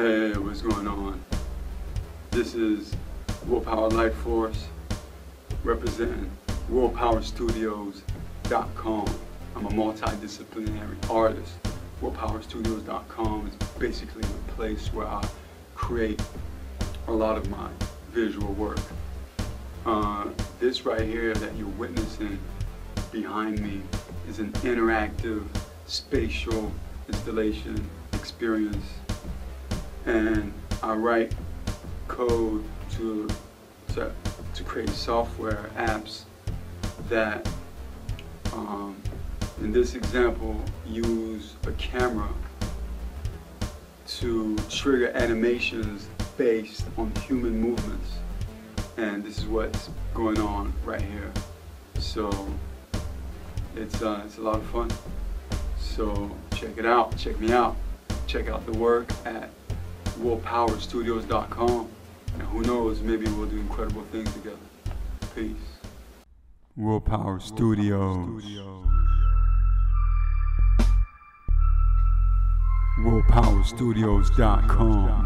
what's going on? This is Willpower Life Force representing WillPowerStudios.com. I'm a multidisciplinary artist. WillPowerStudios.com is basically the place where I create a lot of my visual work. Uh, this right here that you're witnessing behind me is an interactive spatial installation experience and I write code to, to, to create software apps that um, in this example use a camera to trigger animations based on human movements. And this is what's going on right here. So it's uh, it's a lot of fun. So check it out. Check me out. Check out the work at willpowerstudios.com and who knows maybe we'll do incredible things together. Peace. Willpower studios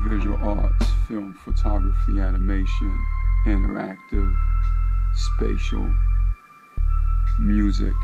visual arts film photography animation interactive spatial music